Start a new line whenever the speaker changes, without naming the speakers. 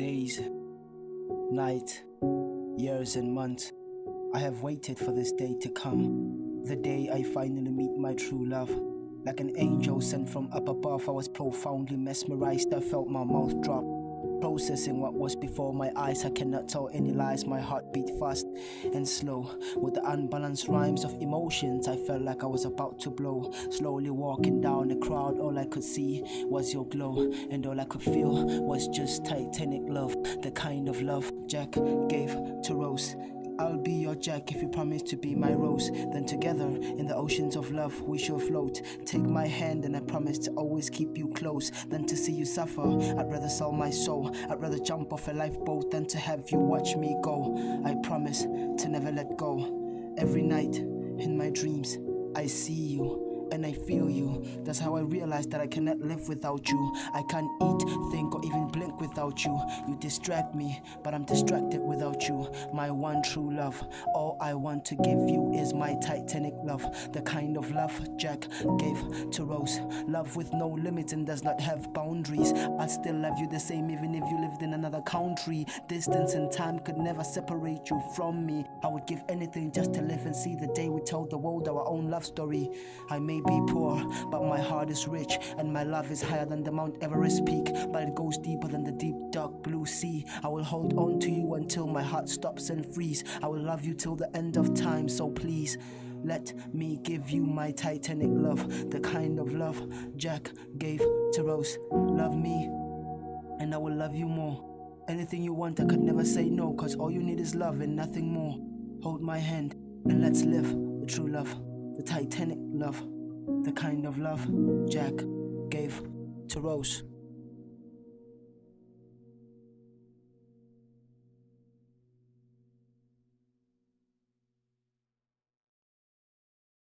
days, night, years, and months. I have waited for this day to come. The day I finally meet my true love. Like an angel sent from up above, I was profoundly mesmerized. I felt my mouth drop. Processing what was before my eyes, I cannot tell any lies. My heart beat fast and slow. With the unbalanced rhymes of emotions, I felt like I was about to blow. Slowly walking down the crowd, all I could see was your glow, and all I could feel was just Titanic love. The kind of love Jack gave to Rose. I'll be your Jack if you promise to be my Rose. Then together in the oceans of love we shall float. Take my hand and I promise to always keep you close than to see you suffer. I'd rather sell my soul. I'd rather jump off a lifeboat than to have you watch me go. I promise to never let go. Every night in my dreams I see you and I feel you. That's how I realize that I cannot live without you. I can't eat, think, or even blink without you. You distract me, but I'm distracted without you. My one true love. All I want to give you is my Titanic love. The kind of love Jack gave to Rose. Love with no limits and does not have boundaries. I still love you the same even if you lived in another country. Distance and time could never separate you from me. I would give anything just to live and see the day we tell the world our own love story. I may be poor, but my heart is rich, and my love is higher than the Mount Everest peak, but it goes deeper than the deep, dark blue sea. I will hold on to you until my heart stops and freeze. I will love you till the end of time, so please. Let me give you my Titanic love, the kind of love Jack gave to Rose. Love me, and I will love you more. Anything you want, I could never say no, cause all you need is love and nothing more. Hold my hand, and let's live the true love, the Titanic love the kind of love Jack gave to Rose.